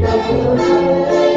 Música